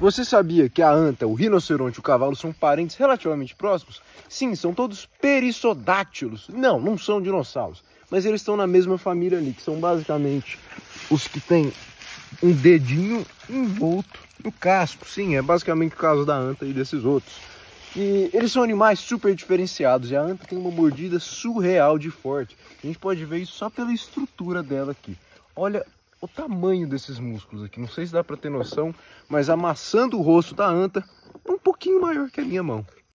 Você sabia que a anta, o rinoceronte e o cavalo são parentes relativamente próximos? Sim, são todos perissodáctilos. Não, não são dinossauros. Mas eles estão na mesma família ali, que são basicamente os que têm um dedinho envolto no casco. Sim, é basicamente o caso da anta e desses outros. E eles são animais super diferenciados e a anta tem uma mordida surreal de forte. A gente pode ver isso só pela estrutura dela aqui. Olha o tamanho desses músculos aqui. Não sei se dá para ter noção, mas amassando o rosto da anta, é um pouquinho maior que a minha mão.